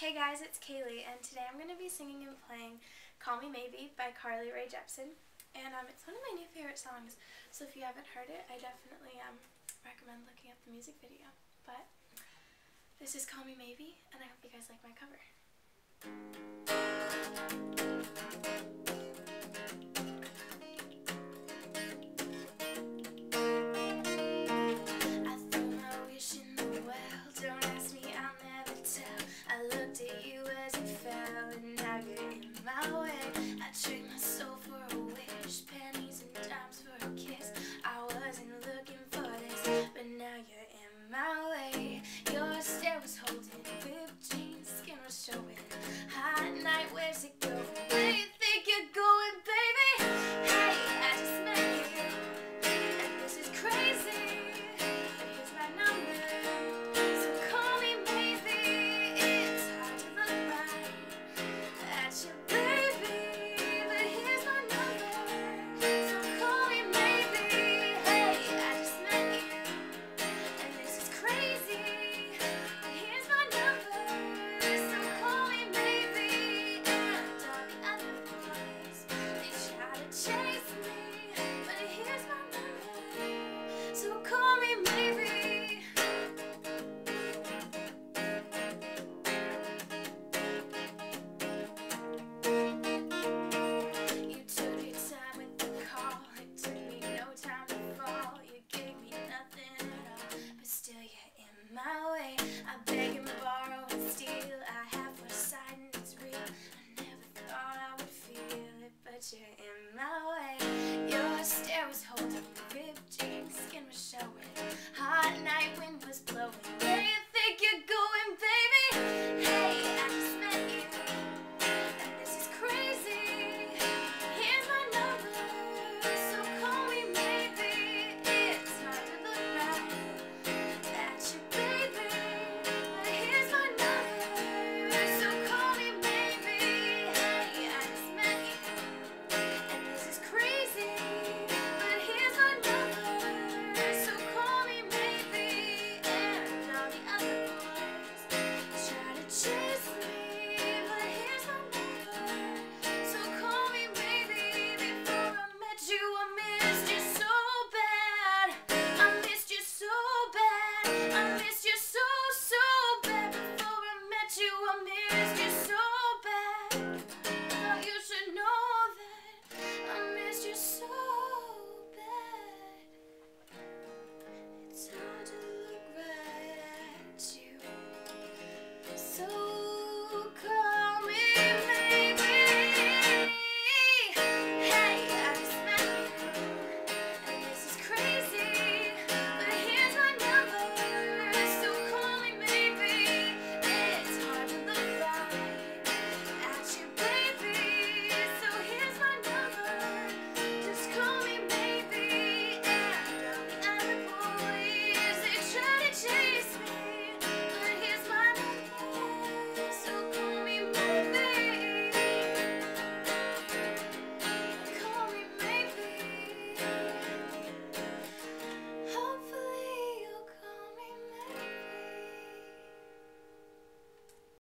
Hey guys, it's Kalie, and today I'm going to be singing and playing Call Me Maybe by Carly Rae Jepsen. And um, it's one of my new favorite songs, so if you haven't heard it, I definitely um, recommend looking up the music video. But this is Call Me Maybe, and I hope you guys like my cover. Your stare Get